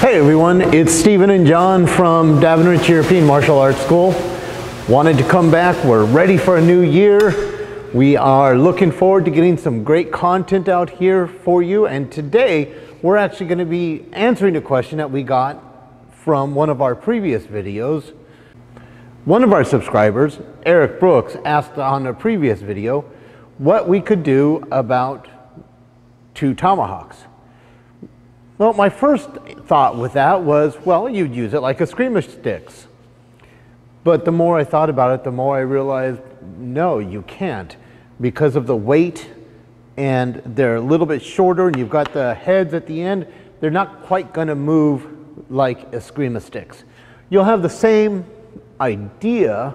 Hey everyone, it's Stephen and John from Davenriche European Martial Arts School. Wanted to come back, we're ready for a new year. We are looking forward to getting some great content out here for you and today we're actually going to be answering a question that we got from one of our previous videos. One of our subscribers, Eric Brooks, asked on a previous video what we could do about two tomahawks. Well, my first thought with that was, well, you'd use it like a Eskrima sticks. But the more I thought about it, the more I realized, no, you can't because of the weight and they're a little bit shorter and you've got the heads at the end. They're not quite going to move like a Eskrima sticks. You'll have the same idea,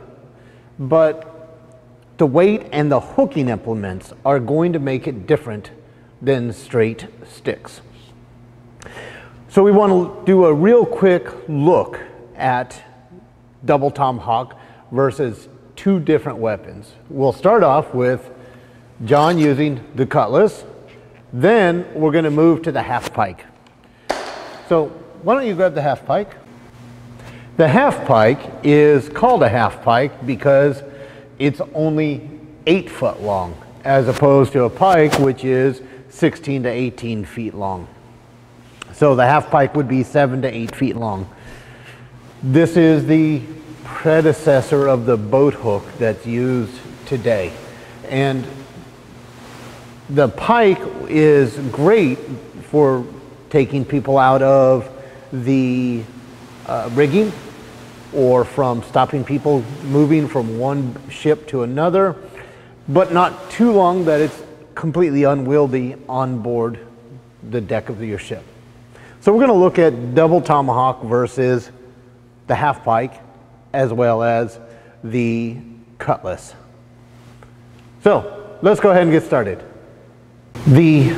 but the weight and the hooking implements are going to make it different than straight sticks. So we want to do a real quick look at double tomahawk versus two different weapons. We'll start off with John using the cutlass. Then we're going to move to the half pike. So why don't you grab the half pike? The half pike is called a half pike because it's only eight foot long as opposed to a pike which is 16 to 18 feet long. So the half pike would be seven to eight feet long. This is the predecessor of the boat hook that's used today. And the pike is great for taking people out of the uh, rigging or from stopping people moving from one ship to another, but not too long that it's completely unwieldy on board the deck of your ship. So we're going to look at double tomahawk versus the half pike as well as the cutlass. So let's go ahead and get started. The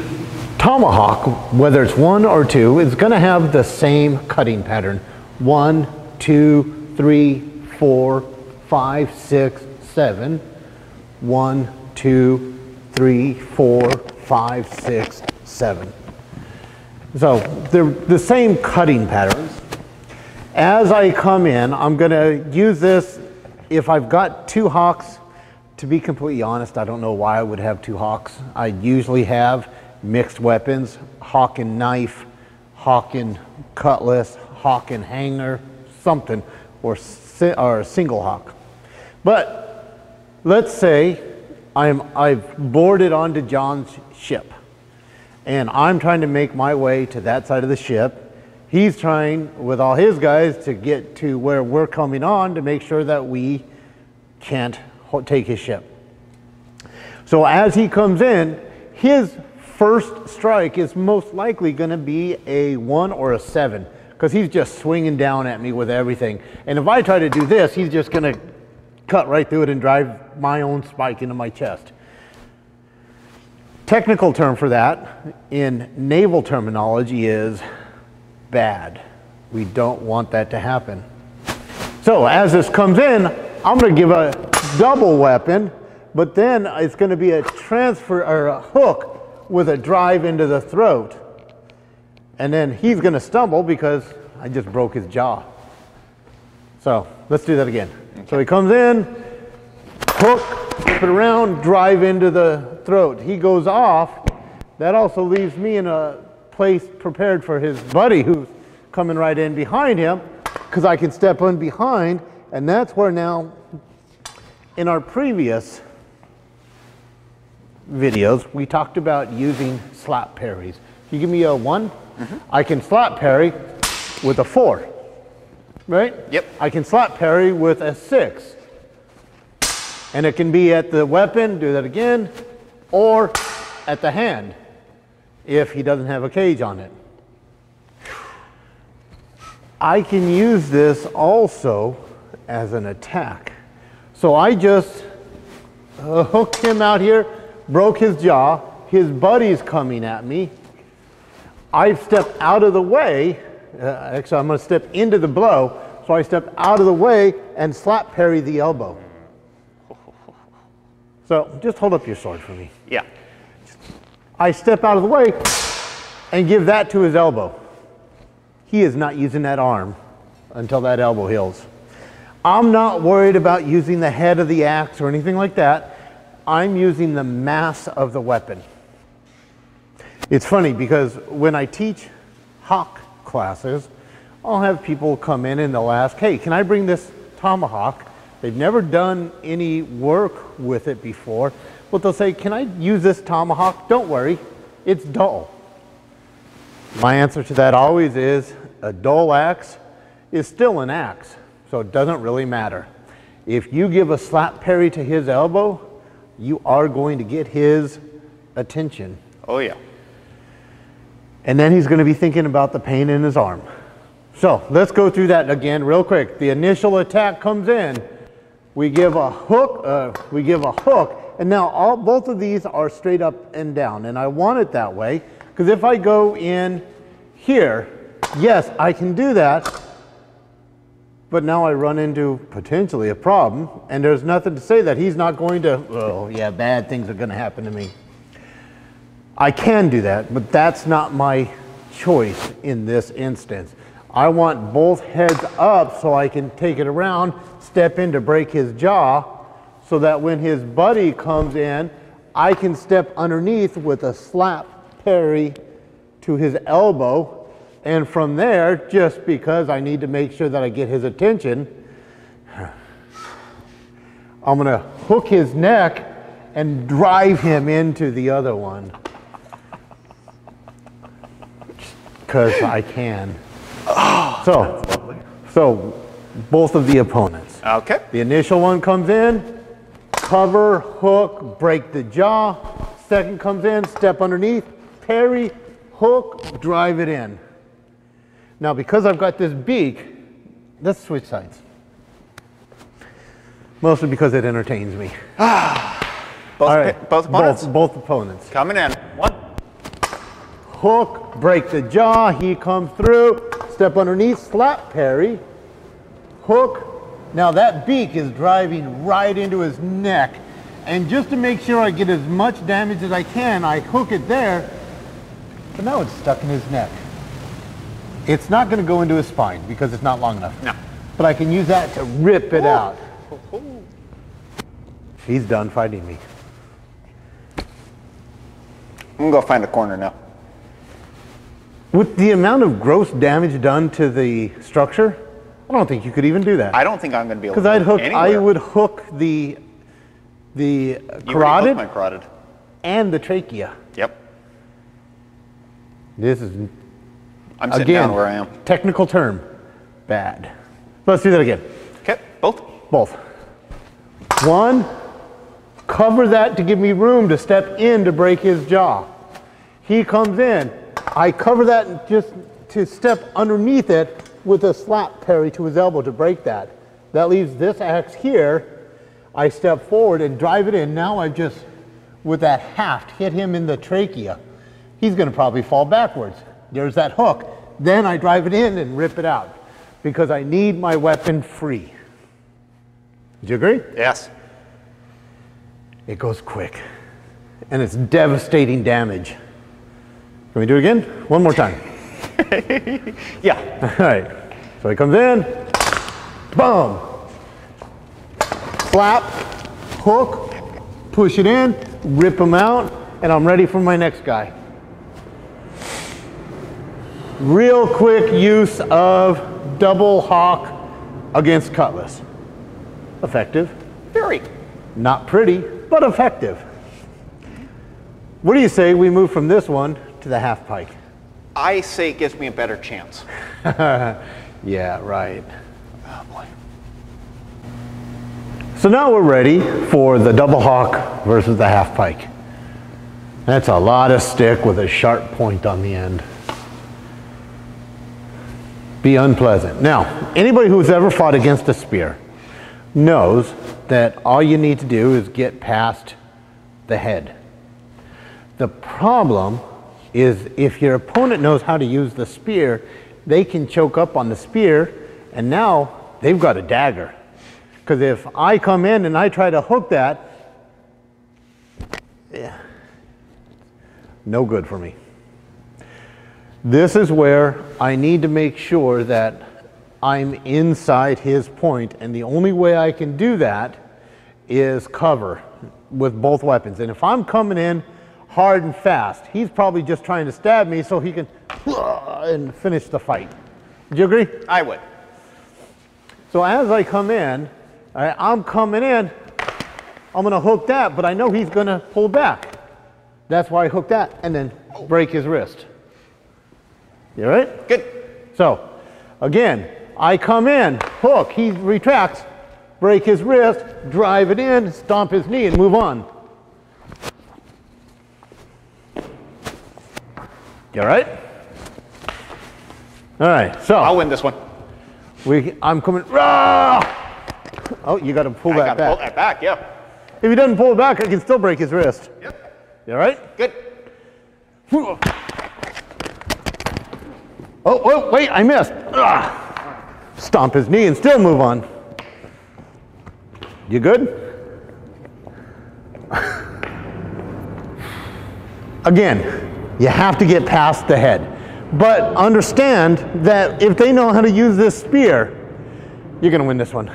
tomahawk, whether it's one or two, is going to have the same cutting pattern. One, two, three, four, five, six, seven. One, two, three, four, five, six, seven. So they're the same cutting patterns. As I come in, I'm going to use this. If I've got two hawks, to be completely honest, I don't know why I would have two hawks. I usually have mixed weapons, hawk and knife, hawk and cutlass, hawk and hanger, something, or, or a single hawk. But let's say I'm, I've boarded onto John's ship and I'm trying to make my way to that side of the ship. He's trying with all his guys to get to where we're coming on to make sure that we can't take his ship. So as he comes in, his first strike is most likely going to be a one or a seven because he's just swinging down at me with everything. And if I try to do this, he's just going to cut right through it and drive my own spike into my chest. Technical term for that in naval terminology is bad. We don't want that to happen. So as this comes in, I'm going to give a double weapon, but then it's going to be a transfer or a hook with a drive into the throat. And then he's going to stumble because I just broke his jaw. So let's do that again. Okay. So he comes in, hook, flip it around, drive into the throat. He goes off. That also leaves me in a place prepared for his buddy who's coming right in behind him because I can step in behind. And that's where now, in our previous videos, we talked about using slap parries. You give me a one, mm -hmm. I can slap parry with a four, right? Yep. I can slap parry with a six. And it can be at the weapon, do that again, or at the hand if he doesn't have a cage on it. I can use this also as an attack. So I just uh, hooked him out here, broke his jaw, his buddy's coming at me. I step out of the way, uh, actually I'm to step into the blow, so I step out of the way and slap parry the elbow. So just hold up your sword for me. Yeah. I step out of the way and give that to his elbow. he is not using that arm until that elbow heals. I'm not worried about using the head of the axe or anything like that. I'm using the mass of the weapon. It's funny because when I teach hawk classes, I'll have people come in and they'll ask, hey, can I bring this tomahawk? They've never done any work with it before, but they'll say, can I use this tomahawk? Don't worry, it's dull. My answer to that always is a dull axe is still an axe, so it doesn't really matter. If you give a slap parry to his elbow, you are going to get his attention. Oh, yeah. And then he's going to be thinking about the pain in his arm. So let's go through that again real quick. The initial attack comes in. We give a hook, uh, we give a hook, and now all, both of these are straight up and down. And I want it that way, because if I go in here, yes, I can do that, but now I run into potentially a problem, and there's nothing to say that he's not going to, oh yeah, bad things are going to happen to me. I can do that, but that's not my choice in this instance. I want both heads up so I can take it around, step in to break his jaw, so that when his buddy comes in, I can step underneath with a slap parry to his elbow. And from there, just because I need to make sure that I get his attention, I'm gonna hook his neck and drive him into the other one. Because I can. So, so both of the opponents. Okay. The initial one comes in, cover, hook, break the jaw. Second comes in, step underneath, parry, hook, drive it in. Now, because I've got this beak, let's switch sides. Mostly because it entertains me. Ah. Both, All right, both opponents Both, both opponents. coming in. One. Hook, break the jaw, he comes through, step underneath, slap parry, hook. Now that beak is driving right into his neck. And just to make sure I get as much damage as I can, I hook it there, but now it's stuck in his neck. It's not gonna go into his spine because it's not long enough. No. But I can use that to rip it out. He's done fighting me. I'm gonna go find a corner now. With the amount of gross damage done to the structure, I don't think you could even do that. I don't think I'm gonna be able to. Because I'd hook, I would hook the the carotid my carotid. and the trachea. Yep. This is I'm sitting again down where I am. technical term, bad. Let's do that again. Okay. Both. Both. One, cover that to give me room to step in to break his jaw. He comes in. I cover that just to step underneath it with a slap parry to his elbow to break that. That leaves this axe here. I step forward and drive it in. Now I just, with that haft, hit him in the trachea. He's going to probably fall backwards. There's that hook. Then I drive it in and rip it out because I need my weapon free. Do you agree? Yes. It goes quick and it's devastating damage. Can we do it again? One more time. Yeah. All right. So he comes in, boom, slap, hook, push it in, rip him out, and I'm ready for my next guy. Real quick use of double hawk against cutlass. Effective. Very. Not pretty, but effective. What do you say we move from this one to the half pike? I say it gives me a better chance. Yeah, right. Oh. So now we're ready for the double hawk versus the half pike. That's a lot of stick with a sharp point on the end. Be unpleasant. Now, anybody who's ever fought against a spear knows that all you need to do is get past the head. The problem is if your opponent knows how to use the spear, they can choke up on the spear and now they've got a dagger. Because if I come in and I try to hook that, yeah, no good for me. This is where I need to make sure that I'm inside his point, and the only way I can do that is cover with both weapons. And if I'm coming in hard and fast, he's probably just trying to stab me so he can and finish the fight. Do you agree? I would. So as I come in, I, I'm coming in, I'm gonna hook that, but I know he's gonna pull back. That's why I hook that and then break his wrist. You all right? Good. So, again, I come in, hook, he retracts, break his wrist, drive it in, stomp his knee, and move on. You all right? All right, so I'll win this one. we, I'm coming. Oh, you got to pull I that gotta back. pull that back, yeah. If he doesn't pull it back, I can still break his wrist. Yep. You all right? Good. Oh, oh, wait, I missed. Ah. Stomp his knee and still move on. You good? Again, you have to get past the head. But understand that if they know how to use this spear, you're going to win this one.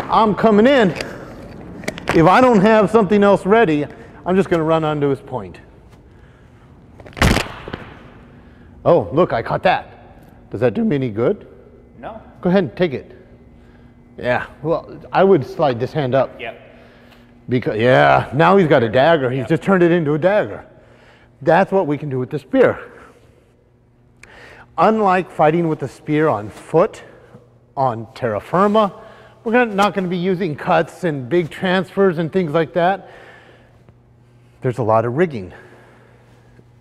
I'm coming in. If I don't have something else ready, I'm just going to run onto his point. Oh, look, I caught that. Does that do me any good? No. Go ahead and take it. Yeah, well, I would slide this hand up. Yep. Because, yeah, now he's got a dagger. He's just turned it into a dagger. That's what we can do with the spear. Unlike fighting with the spear on foot, on terra firma, we're not going to be using cuts and big transfers and things like that. There's a lot of rigging.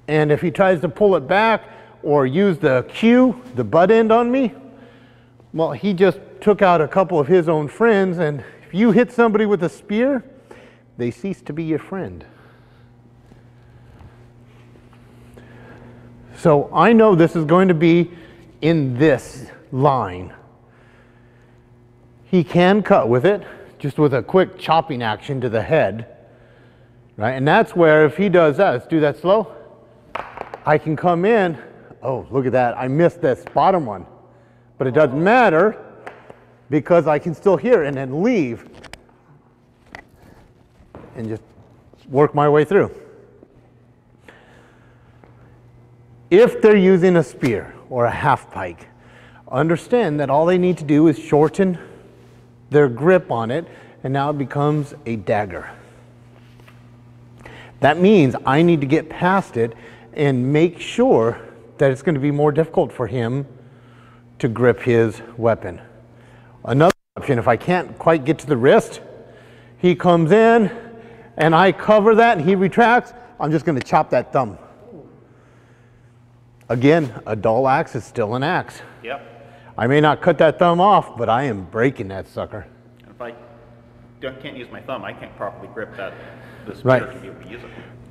And if he tries to pull it back or use the cue, the butt end on me, well, he just took out a couple of his own friends, and if you hit somebody with a spear, they cease to be your friend. So I know this is going to be in this line. He can cut with it, just with a quick chopping action to the head. Right? And that's where if he does that, let's do that slow. I can come in. Oh, look at that. I missed this bottom one. But it doesn't matter because I can still hear and then leave and just work my way through. If they're using a spear or a half pike, understand that all they need to do is shorten their grip on it and now it becomes a dagger. That means I need to get past it and make sure that it's going to be more difficult for him to grip his weapon. Another option, if I can't quite get to the wrist, he comes in and I cover that and he retracts, I'm just going to chop that thumb. Again, a dull axe is still an axe. Yep. I may not cut that thumb off, but I am breaking that sucker. And if I can't use my thumb, I can't properly grip that, the spear Right. to be able to use it.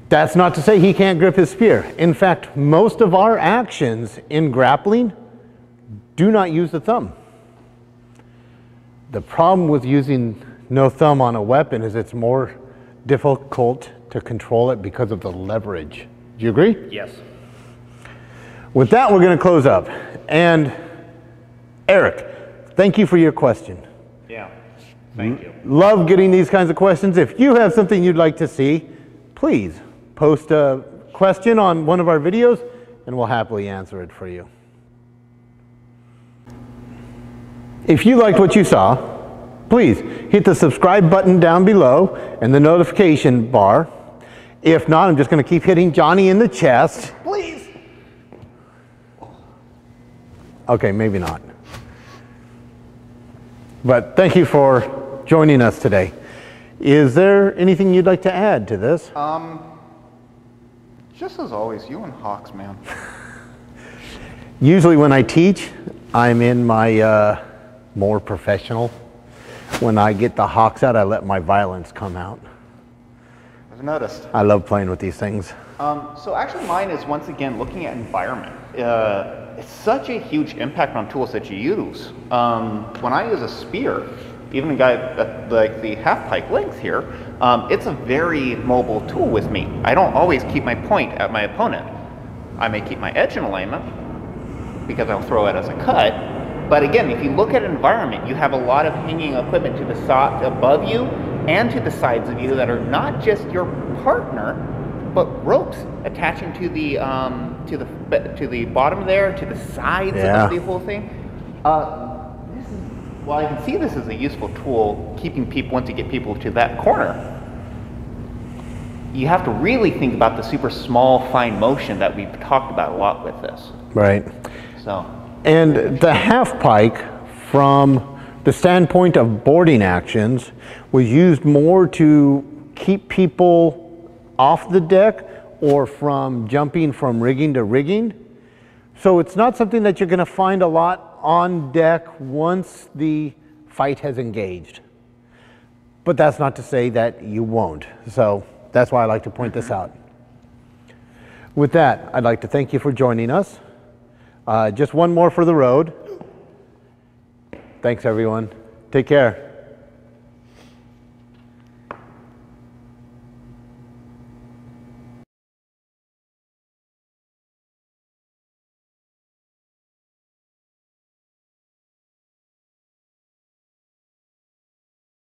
That's not to say he can't grip his spear. In fact, most of our actions in grappling do not use the thumb. The problem with using no thumb on a weapon is it's more difficult to control it because of the leverage. Do you agree? Yes. With that, we're going to close up. And Eric, thank you for your question. Yeah. Thank you. Love getting these kinds of questions. If you have something you'd like to see, please post a question on one of our videos and we'll happily answer it for you. If you liked what you saw, please hit the subscribe button down below and the notification bar. If not, I'm just going to keep hitting Johnny in the chest. Please. Okay, maybe not. But thank you for joining us today. Is there anything you'd like to add to this? Um, Just as always, you and Hawks, man. Usually when I teach, I'm in my uh, more professional. When I get the hawks out, I let my violence come out. I've noticed. I love playing with these things. Um, so actually mine is once again looking at environment. Uh, it's such a huge impact on tools that you use. Um, when I use a spear, even a guy at like the half pike length here, um, it's a very mobile tool with me. I don't always keep my point at my opponent. I may keep my edge in alignment because I'll throw it as a cut. But again, if you look at an environment, you have a lot of hanging equipment to the side above you and to the sides of you that are not just your partner, but ropes attaching to the um, to the to the bottom there, to the sides Yeah. of the whole thing. Uh, this is, well, I can see this as a useful tool, keeping people once you get people to that corner. You have to really think about the super small, fine motion that we've talked about a lot with this. Right. So, And the half pike, from the standpoint of boarding actions, was used more to keep people off the deck or from jumping from rigging to rigging. So it's not something that you're going to find a lot on deck once the fight has engaged. But that's not to say that you won't. So that's why I like to point this out. With that, I'd like to thank you for joining us. Uh, just one more for the road. Thanks, everyone. Take care.